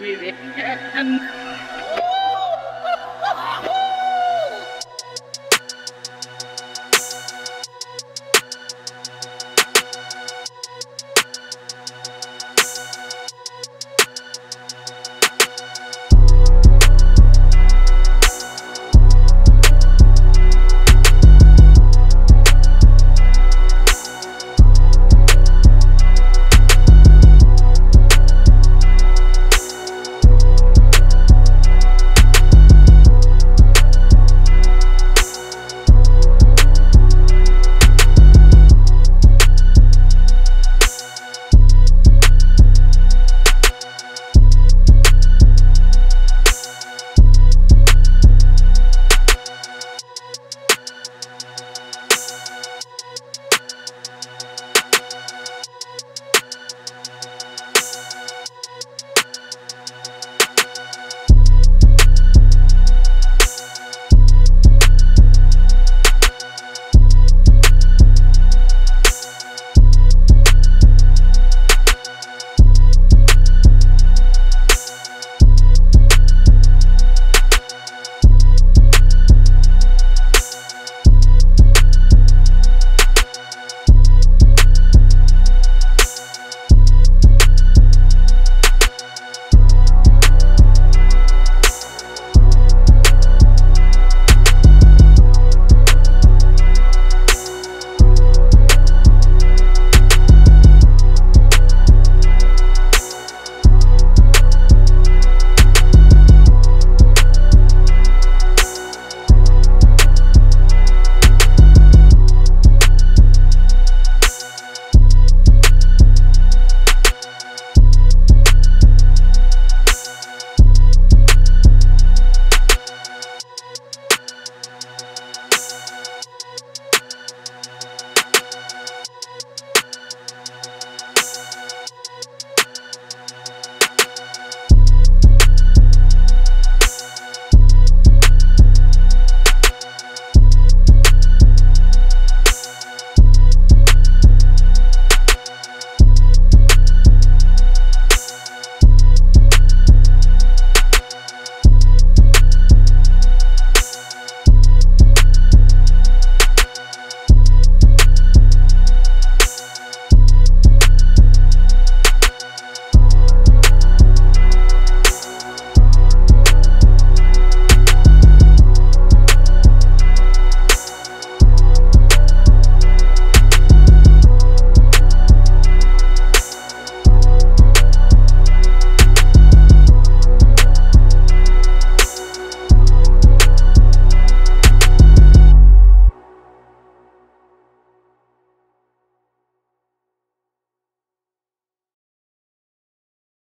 with it.